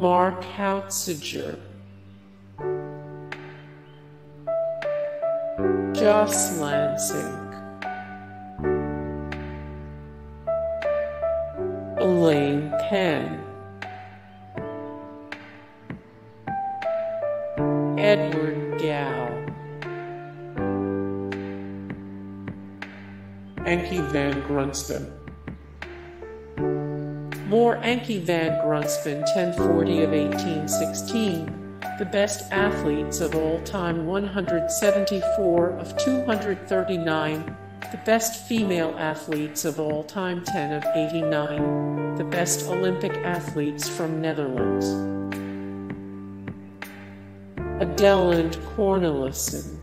Marc Houtzager, Jos Lansink, Elaine Pen, Edward Gal, Anky van Grunsven. More Anky van Grunsven 1040 of 1816, the best athletes of all time 174 of 239, the best female athletes of all time 10 of 89, the best Olympic athletes from Netherlands. Adelinde Cornelissen.